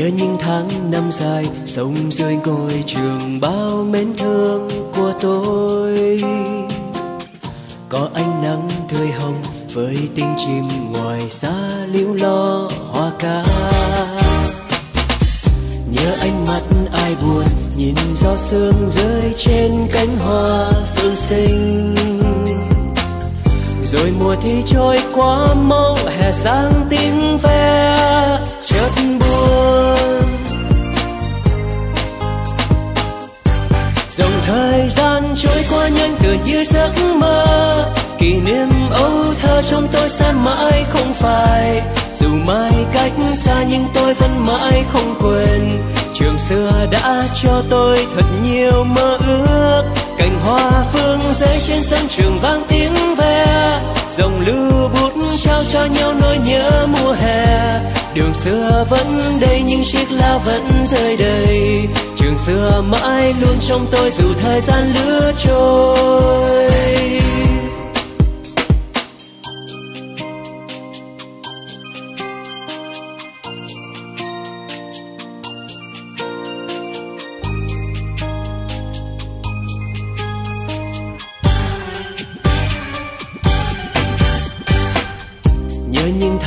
nhớ những tháng năm dài sống dưới ngôi trường bao mến thương của tôi. Có ánh nắng tươi hồng với tiếng chim ngoài xa liễu lo hoa ca. Nhớ ánh mắt ai buồn, nhìn gió sương rơi trên cánh hoa phương sinh. Rồi mùa thi trôi qua mau hè sang tiếng ve trôi qua nhanh tựa như giấc mơ. Kỷ niệm âu thơ trong tôi sẽ mãi không phải. dù mai cách xa nhưng tôi vẫn mãi không quên. Trường xưa đã cho tôi thật nhiều mơ ước. Cành hoa phương rơi trên sân trường vang đường xưa vẫn đây, những chiếc lá vẫn rơi đầy. Trường xưa mãi luôn trong tôi, dù thời gian lướt trôi.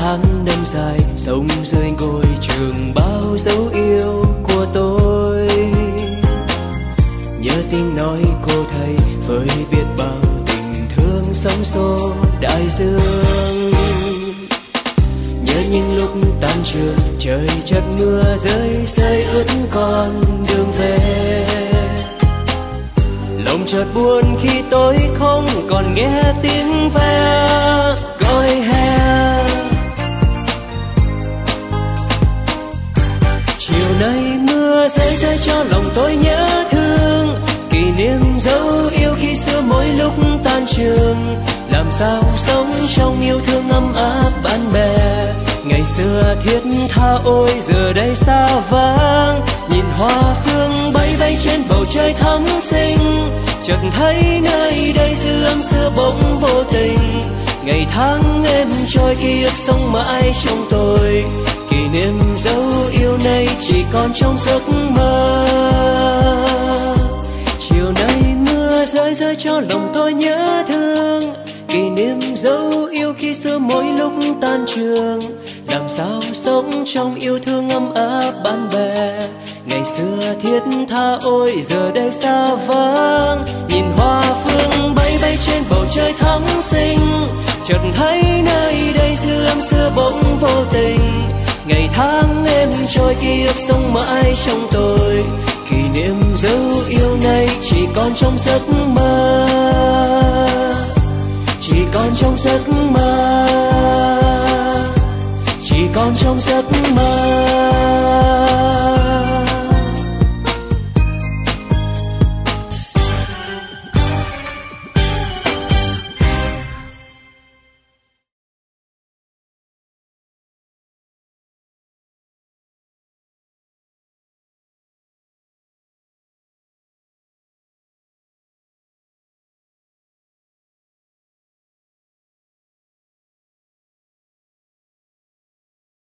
Tháng năm dài sống dưới ngôi trường bao dấu yêu của tôi. Nhớ tiếng nói cô thầy, với biết bao tình thương sóng xô đại dương. Nhớ những lúc tan trường, trời chợt mưa rơi rơi ướt con đường về. Lòng chợt buồn khi tôi không còn nghe tiếng ve, gọi hè chiều mưa rơi rơi cho lòng tôi nhớ thương. Kỷ niệm dấu yêu khi xưa mỗi lúc tan trường. Làm sao sống trong yêu thương ấm áp bạn bè. Ngày xưa thiết tha ôi, giờ đây xa vắng nhìn hoa phương bay bay trên bầu trời thắm xinh. Chợt thấy nơi đây dư âm xưa bỗng vô tình. Ngày tháng em trôi, ký ức sống mãi trong tôi còn trong giấc mơ. Chiều nay mưa rơi rơi cho lòng tôi nhớ thương. Kỷ niệm dấu yêu khi xưa mỗi lúc tan trường. Làm sao sống trong yêu thương ấm áp bạn bè. Ngày xưa thiết tha, ôi giờ đây xa vắng. Nhìn hoa phương bay bay trên bầu trời thắm xinh chợt thấy trôi ký ức sống mãi trong tôi. Kỷ niệm dấu yêu này chỉ còn trong giấc mơ. Chỉ còn trong giấc mơ. Chỉ còn trong giấc mơ.